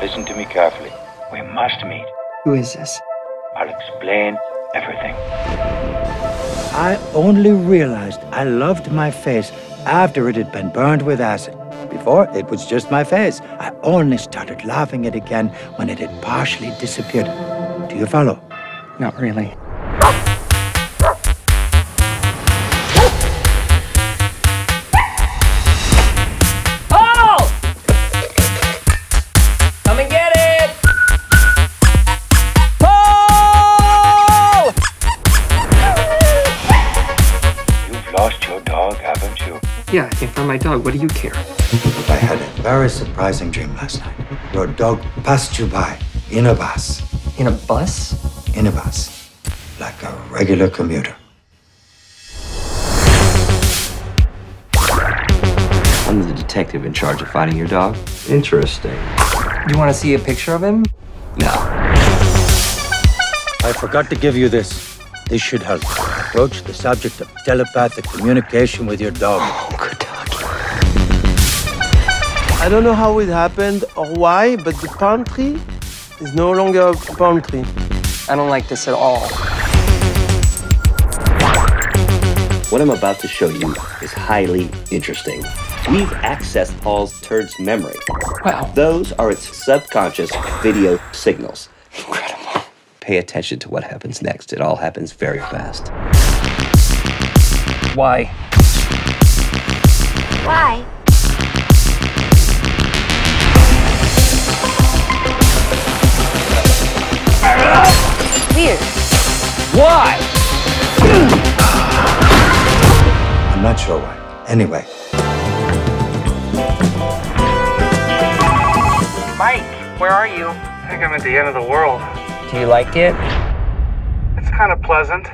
Listen to me carefully. We must meet. Who is this? I'll explain everything. I only realized I loved my face after it had been burned with acid. Before, it was just my face. I only started laughing it again when it had partially disappeared. Do you follow? Not really. Yeah, I can't find my dog. What do you care? I had a very surprising dream last night. Your dog passed you by in a bus. In a bus? In a bus. Like a regular commuter. I'm the detective in charge of finding your dog. Interesting. Do you want to see a picture of him? No. I forgot to give you this. This should help. Approach the subject of telepathic communication with your dog. Oh, good doggy. I don't know how it happened or why, but the palm tree is no longer a palm tree. I don't like this at all. What I'm about to show you is highly interesting. We've accessed Paul's Turd's memory. Wow. Those are its subconscious video signals. Incredible. Pay attention to what happens next. It all happens very fast. Why? Why? Weird. Why? I'm not sure why. Anyway, Mike, where are you? I think I'm at the end of the world. Do you like it? It's kind of pleasant.